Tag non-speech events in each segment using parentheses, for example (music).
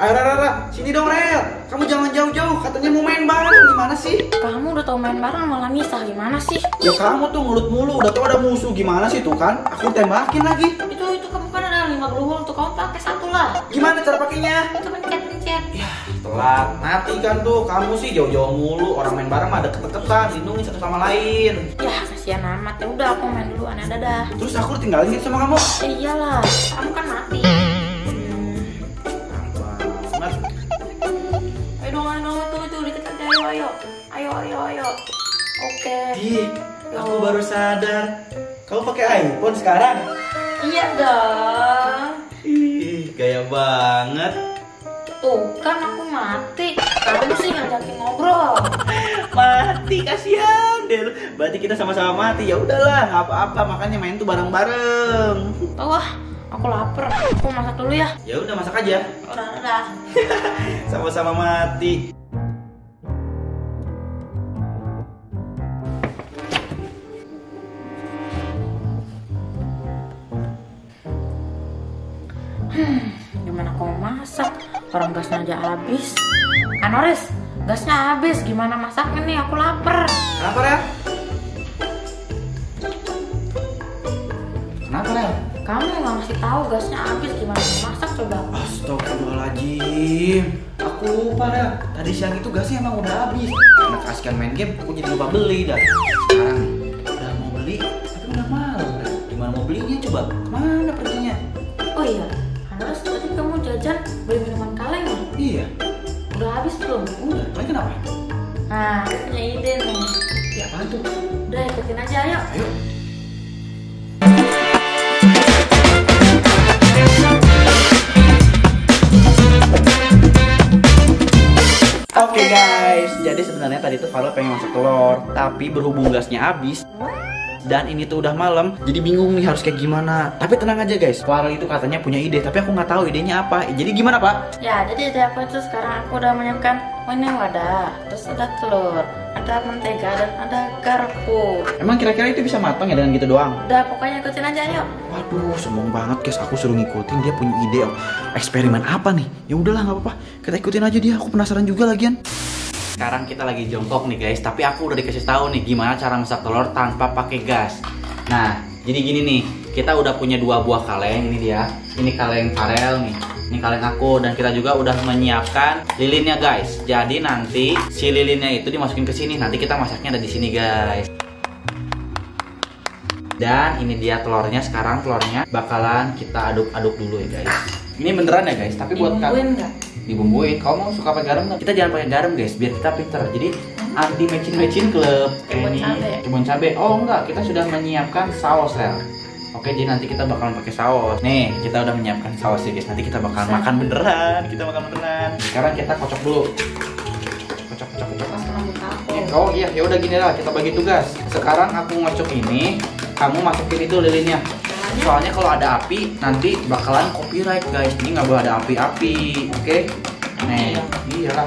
Ayo Rara, Rara, sini dong Rel. Kamu jangan jauh-jauh, katanya mau main bareng. Gimana sih? Kamu udah tau main bareng malah misah gimana sih? Ya kamu tuh mulut mulu, udah tau ada musuh. Gimana sih tuh kan? Aku tembakin lagi. Itu itu kamu kan ada 50 volt tuh kamu pakai satu lah. Gimana cara pakainya? Itu pencet pencet. Ya, telat. Mati kan tuh. Kamu sih jauh-jauh mulu. Orang main bareng mah deket-deketan, lindungi satu sama lain. Ya kasihan amat ya udah aku main dulu aneh dadah. Terus aku tinggalin gitu sama kamu. Ya iyalah, kamu kan mati. Ayo ayo. Ayo ayo. Oke. Di, aku baru sadar. Kamu pakai iPhone sekarang? Iya dong. Ih, gaya banget. Tuh kan aku mati. Kamu sih ngajakin ngobrol. (laughs) Mati kasihan deh. lu. Berarti kita sama-sama mati. Ya udahlah, apa-apa. Makanya main tuh bareng-bareng. Wah, aku lapar. Aku masak dulu ya. Ya udah masak aja. Udah, udah. (laughs) Sama-sama mati. Masak? Orang gasnya aja habis. Anoris, gasnya habis. Gimana masaknya nih? Aku lapar. Kenapa, Rel? Kenapa, Rel? Kamu nggak ngasih tahu gasnya habis. Gimana masak coba? Astagfirullahaladzim Aku lupa dah Tadi siang itu gasnya emang udah habis Karena kasihkan main game Aku jadi lupa beli dah jajan beli minuman kaleng ya? Iya Udah habis belum? Udah Kalian kenapa? Nah, aku punya ide nih. Ya apaan tuh? Udah ikutin aja ayo. Ayo Oke guys, jadi sebenarnya tadi tuh Valo pengen masak telur, tapi berhubung gasnya habis dan ini tuh udah malam, jadi bingung nih harus kayak gimana. Tapi tenang aja guys, Farel itu katanya punya ide, tapi aku nggak tahu idenya apa. Jadi gimana pak? Ya, jadi ide aku itu sekarang aku udah menyiapkan ini wadah, terus ada telur, ada mentega dan ada garpu. Emang kira-kira itu bisa matang ya dengan gitu doang? Udah pokoknya ikutin aja yuk. Waduh, sombong banget guys. Aku suruh ngikutin dia punya ide eksperimen apa nih? Ya udahlah nggak apa-apa. Kita ikutin aja dia. Aku penasaran juga lagian. Sekarang kita lagi jongkok nih guys, tapi aku udah dikasih tahu nih gimana cara masak telur tanpa pakai gas. Nah, jadi gini nih, kita udah punya dua buah kaleng ini dia. Ini kaleng Farel nih. Ini kaleng aku dan kita juga udah menyiapkan lilinnya guys. Jadi nanti si lilinnya itu dimasukin ke sini. Nanti kita masaknya ada di sini guys. Dan ini dia telurnya sekarang telurnya bakalan kita aduk-aduk dulu ya guys. Ini beneran ya guys, tapi buat nggak? Dibumbuin. Kamu mau suka pakai garam nggak? Kita jangan pakai garam guys, biar kita pinter. Jadi anti mecin mecin klub ini cabe. kebun cabe. Oh enggak, kita sudah menyiapkan saus rel. Oke, jadi nanti kita bakalan pakai saus. Nih, kita udah menyiapkan saus ya guys. Nanti kita bakalan makan beneran. Kita makan beneran. Sekarang kita kocok dulu. Kocok, kocok, kocok. Oh iya, ya udah gini lah, kita bagi tugas. Sekarang aku ngocok ini, kamu masukin itu lilinnya. Caranya? Soalnya kalau ada api nanti bakalan copyright guys. Ini nggak boleh ada api-api, oke? Nih, iyalah.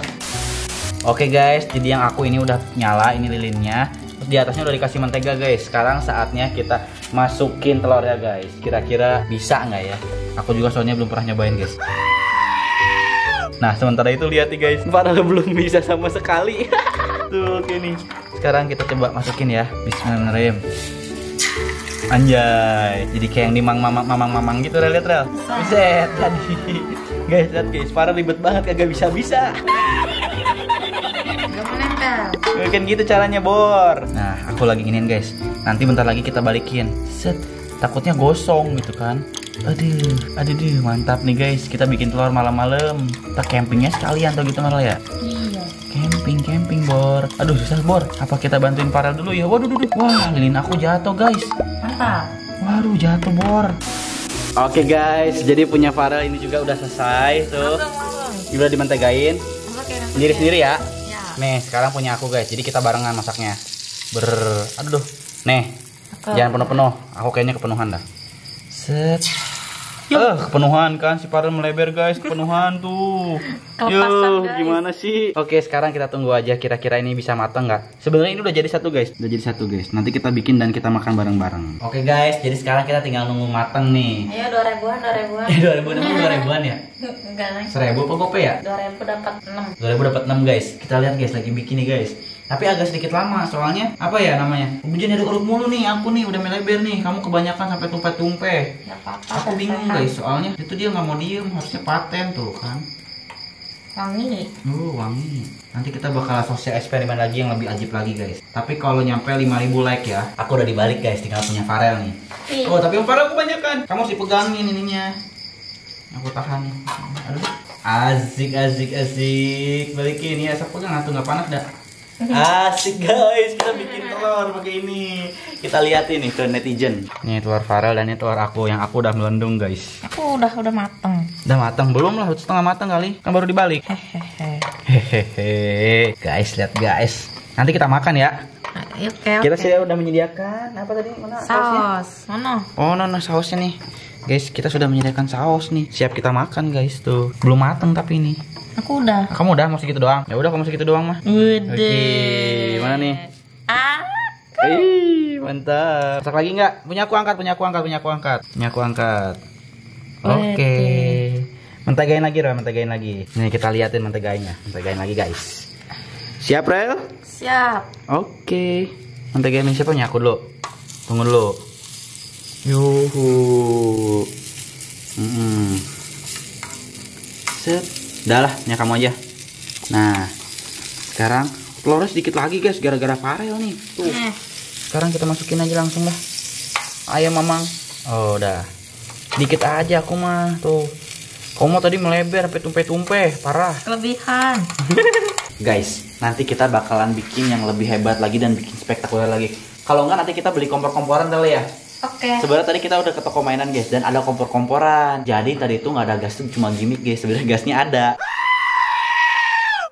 Oke guys, jadi yang aku ini udah nyala ini lilinnya. Terus di atasnya udah dikasih mentega guys. Sekarang saatnya kita masukin telurnya guys. Kira-kira bisa nggak ya? Aku juga soalnya belum pernah nyobain guys. Nah, sementara itu lihat nih guys, padahal belum bisa sama sekali. (laughs) Tuh, nih. Sekarang kita coba masukin ya. Bismillahirrahmanirrahim. Anjay, jadi kayak yang di mang mamang mamang mamang gitu rel lihat rel. Buset tadi. Guys, lihat guys, parah ribet banget kagak bisa bisa. Gak mau nempel. Kan gitu caranya bor. Nah, aku lagi ingin guys. Nanti bentar lagi kita balikin. Set, takutnya gosong gitu kan. Aduh, aduh duh, mantap nih guys. Kita bikin telur malam-malam. Kita campingnya sekalian tuh gitu malah ya. Iya. Camping, camping, Bor. Aduh, susah, Bor. Apa kita bantuin Farel dulu ya? Waduh, duh, duh. Wah, lilin aku jatuh, guys. Mantap. Waduh, jatuh, Bor. Oke, guys. Jadi punya Farel ini juga udah selesai tuh. Langsung, langsung. Udah dimentegain. Sendiri-sendiri ya. Ya. Nih, sekarang punya aku, guys. Jadi kita barengan masaknya. Ber... Aduh. Nih, jangan penuh-penuh. Aku kayaknya kepenuhan dah. Set. Eh, kepenuhan kan si Farel melebar guys, kepenuhan tuh. Guys. gimana sih? Oke, sekarang kita tunggu aja kira-kira ini bisa matang nggak? Sebenarnya ini udah jadi satu guys, udah jadi satu guys. Nanti kita bikin dan kita makan bareng-bareng. Oke guys, jadi sekarang kita tinggal nunggu matang nih. Ayo dua ribuan, dua ribuan. Eh, dua ribuan emang dua ribuan ya? (laughs) Enggak nih. Seribu apa gope ya? Dua ribu dapat enam. 2000 dapat 6 guys. Kita lihat guys lagi bikin nih guys. Tapi agak sedikit lama soalnya apa ya namanya? Hujan dari urut mulu nih. Aku nih udah melebar nih. Kamu kebanyakan sampai tumpah-tumpah. Ya. Aku bingung guys soalnya itu dia nggak mau diem harusnya paten tuh kan. Wangi. Uh wangi. Nanti kita bakal sosial eksperimen lagi yang lebih ajib lagi guys. Tapi kalau nyampe 5000 like ya, aku udah dibalik guys. Tinggal punya Farel nih. Ih. Oh tapi yang Farel kebanyakan. Kamu sih pegangin ininya. Aku tahan. Aduh. Asik asik asik. Balikin ya. Asap pegang atau nggak panas dah. Asik guys, kita bikin telur pakai ini. Kita lihat ini ke netizen. Ini telur Farel dan ini telur aku yang aku udah melendung guys. Aku udah udah mateng. Udah matang belum lah? Setengah matang kali. Kan baru dibalik. Hehehe. Hehehe. Guys, lihat guys. Nanti kita makan ya. Ayo, Oke, Kita oke. sudah udah menyediakan apa tadi? Mana sausnya? Saus. Mana? Oh, no, no, sausnya nih. Guys, kita sudah menyediakan saus nih. Siap kita makan, guys, tuh. Belum matang tapi ini. Aku udah. Kamu udah mau segitu doang? Ya udah, kamu segitu doang mah. Udah. Oke, mana nih? Ah. Ih, mantap. Masak lagi nggak? Punya aku angkat, punya aku angkat, punya aku angkat. Punya aku angkat. Oke. Wede. Mentagain lagi, Ra, mentagain lagi. Nih kita liatin mentagainya. Mentagain lagi, guys. Siap, Rel? Siap. Oke. Mentagain siapa punya aku dulu. Tunggu dulu. Yuhu. Set. Udah lah, punya kamu aja. Nah, sekarang telurnya sedikit lagi guys, gara-gara Farel nih. Tuh. Eh, Sekarang kita masukin aja langsung dah. Ayam mamang. Oh, udah. Dikit aja aku mah tuh. Kamu tadi melebar sampai tumpe-tumpe, parah. kelebihan. (laughs) Guys, nanti kita bakalan bikin yang lebih hebat lagi dan bikin spektakuler lagi. Kalau enggak nanti kita beli kompor-komporan kali ya. Oke. Sebenarnya tadi kita udah ke toko mainan guys dan ada kompor-komporan. Jadi tadi itu nggak ada gas tuh cuma gimmick guys. Sebenarnya gasnya ada.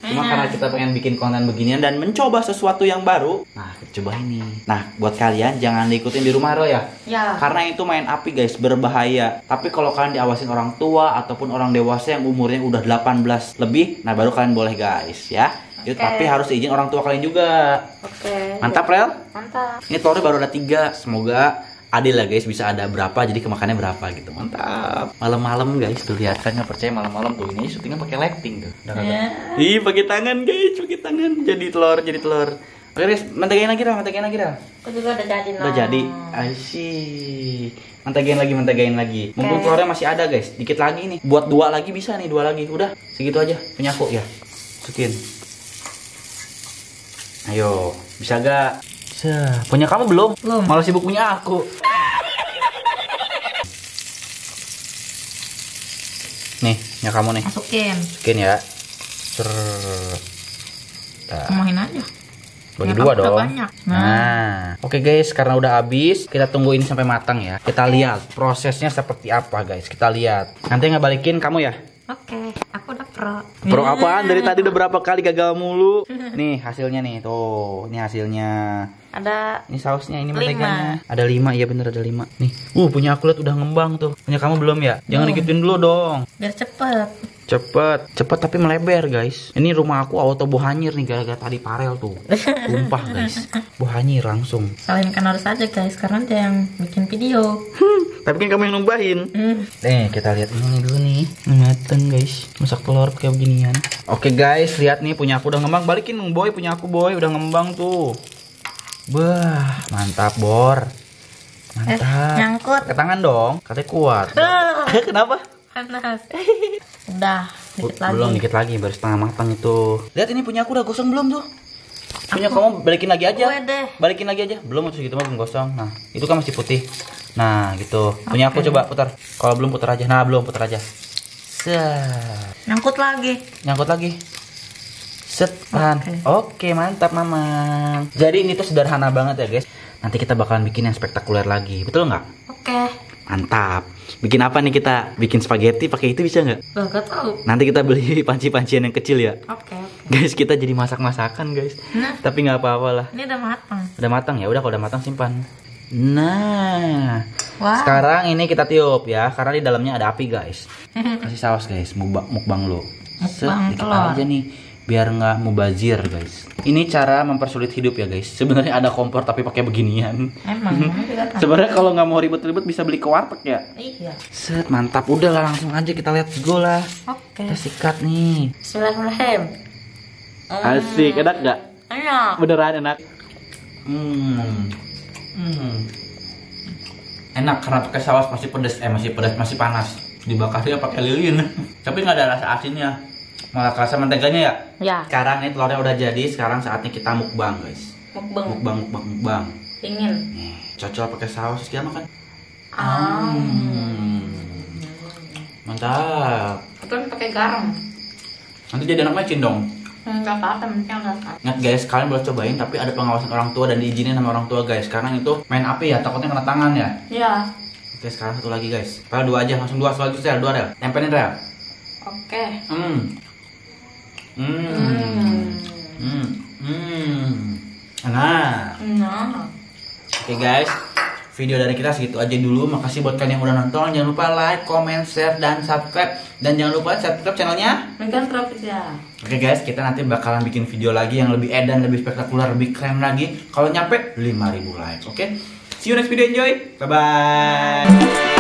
Cuma karena kita pengen bikin konten beginian dan mencoba sesuatu yang baru, nah kita coba ini. Nah buat kalian jangan diikutin di rumah Ro ya. Ya. Karena itu main api guys berbahaya. Tapi kalau kalian diawasin orang tua ataupun orang dewasa yang umurnya udah 18 lebih, nah baru kalian boleh guys ya. Oke. tapi harus izin orang tua kalian juga. Oke. Mantap Rel? Mantap. Ini telurnya baru ada tiga. Semoga adil lah guys bisa ada berapa jadi kemakannya berapa gitu. Mantap. Malam-malam guys tuh lihat kan nggak percaya malam-malam tuh ini syutingnya pakai lighting tuh. Udah kagak? Ya. Ih pakai tangan guys, pakai tangan jadi telur jadi telur. Oke guys, mentagain lagi dah, mentagain lagi juga udah jadi Udah Nom. jadi. Lagi, mentagain lagi. Mumpung Oke. telurnya masih ada guys. Dikit lagi nih. Buat dua lagi bisa nih, dua lagi. Udah, segitu aja. Punya aku ya. Masukin. Ayo, bisa gak? Seh, punya kamu belum? Belum. Malah sibuk punya aku. Nih, punya kamu nih. Masukin. Masukin ya. Ser. Dah. Kemahin aja. Bagi dua dong. banyak. Nah, Nah. oke guys, karena udah habis, kita tunggu ini sampai matang ya. Kita lihat prosesnya seperti apa guys. Kita lihat. Nanti balikin kamu ya. Oke. Aku udah pro. Pro apaan? Dari tadi udah berapa kali gagal mulu. (laughs) Nih hasilnya nih, tuh. Ini hasilnya. Ada Ini sausnya, ini menteganya. Ada lima, iya bener ada lima. Nih, uh punya aku lihat udah ngembang tuh. Punya kamu belum ya? Jangan Belum. digituin dulu dong. biar cepet. Cepet, cepet tapi melebar guys. Ini rumah aku auto bohanyir nih gara-gara tadi parel tuh. (laughs) Tumpah guys. Bohanyir langsung. Salinkan harus aja guys, karena dia yang bikin video. (laughs) Tapi kan kamu yang numbahin. Hmm. Nih kita lihat ini dulu nih. Mateng guys. Masak telur kayak beginian. Oke guys, lihat nih punya aku udah ngembang. Balikin dong boy, punya aku boy udah ngembang tuh. Bah, mantap bor. Eh, Mantap. nyangkut. Ke tangan dong, katanya kuat. Ah, (laughs) Kenapa? panas. (laughs) Udah, dikit lagi. Belum dikit lagi, baru setengah matang itu. Lihat ini punya aku udah gosong belum tuh? Punya kamu balikin lagi aja. Balikin lagi aja. Belum terus gitu mah belum gosong. Nah, itu kan masih putih. Nah, gitu. Punya aku coba putar. Kalau belum putar aja. Nah, belum putar aja. Set. Nyangkut lagi. Nyangkut lagi. Set, tahan. Oke. Mantap, Mama. Jadi ini tuh sederhana banget ya, guys. Nanti kita bakalan bikin yang spektakuler lagi. Betul nggak? Oke. Mantap. Bikin apa nih kita? Bikin spaghetti pakai itu bisa nggak? Loh, gak tau. Nanti kita beli (laughs) panci-pancian yang kecil ya. Oke, oke. Guys, kita jadi masak-masakan, guys. Nah, Tapi nggak apa-apa lah. ini udah matang. Udah matang ya? Udah kalau udah matang simpan. Nah, Wah. Sekarang ini kita tiup ya, karena di dalamnya ada api guys. (laughs) Kasih saus guys, mukbang, mukbang lo. Mukbang telur. aja nih, biar nggak mubazir guys. Ini cara mempersulit hidup ya guys. Sebenarnya ada kompor tapi pakai beginian. Emang (laughs) kan. Sebenarnya kalau nggak mau ribet-ribet bisa beli ke warteg ya. Iya. Set, mantap. Udah lah langsung aja kita lihat go lah. Oke. Kita sikat nih. Bismillahirrahmanirrahim. Asik, enak nggak? Enak. Beneran enak. Hmm. Hmm. Enak karena pakai saus masih pedas, eh masih pedas, masih panas. Dibakarnya pakai lilin. (laughs) Tapi nggak ada rasa asinnya. Malah kerasa menteganya ya. Ya. Sekarang nih telurnya udah jadi, sekarang saatnya kita mukbang, guys. Mukbang. Mukbang, mukbang, mukbang. Ingin. Nih, cocol pakai saus kita makan. Ah. Hmm. Mantap. Itu pakai garam. Nanti jadi anak mecin dong. Enggak apa-apa, penting enggak apa. Ingat guys, kalian boleh cobain tapi ada pengawasan orang tua dan diizinin sama orang tua guys. Karena itu main api ya, takutnya kena tangan ya. Iya. Oke, sekarang satu lagi guys. Padahal dua aja, langsung dua, satu lagi rel, dua rel. Tempelin rel. Oke. Hmm. Hmm. Hmm. Hmm. Hmm. Nah, Nah. oke guys. Video dari kita segitu aja dulu. Makasih buat kalian yang udah nonton. Jangan lupa like, comment, share, dan subscribe. Dan jangan lupa subscribe channelnya. Megan Tropika. Oke guys, kita nanti bakalan bikin video lagi yang lebih edan, lebih spektakuler, lebih keren lagi. Kalau nyampe 5000 like, oke? See you next video, enjoy. Bye bye.